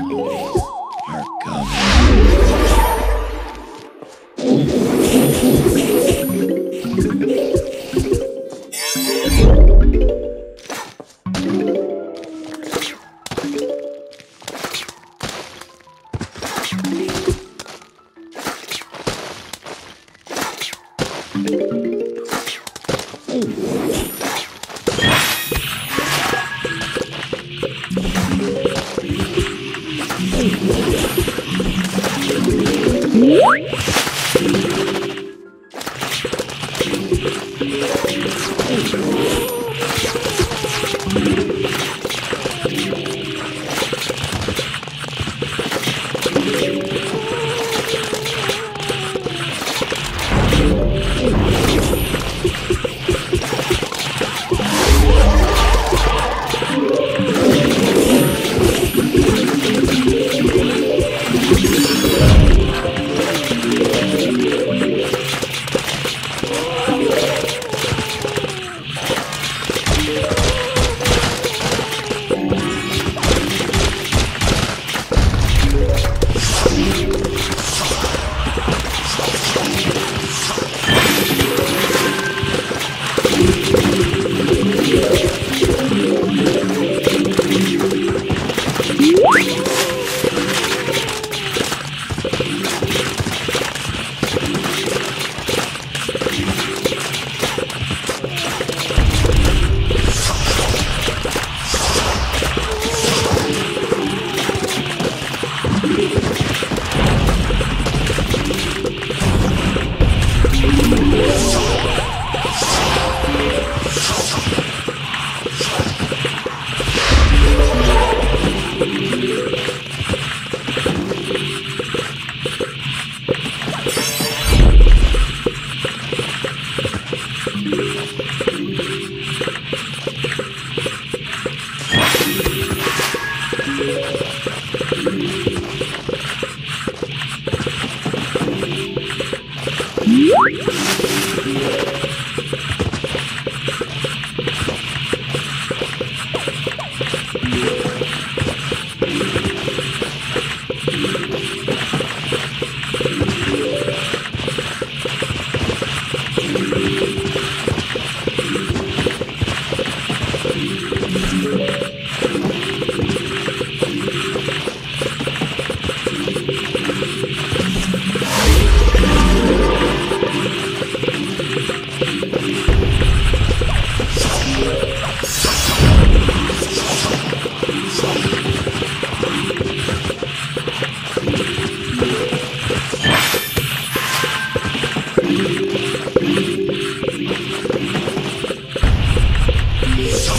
Yes. Sim. Thank you.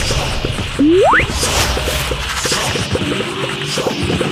Thank you.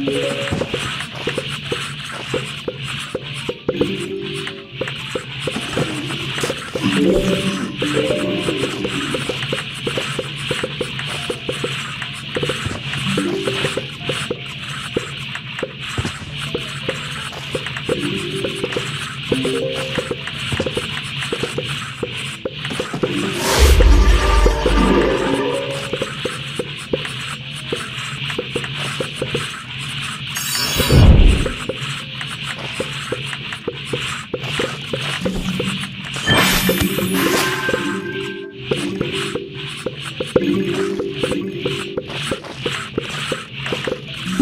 Yeah.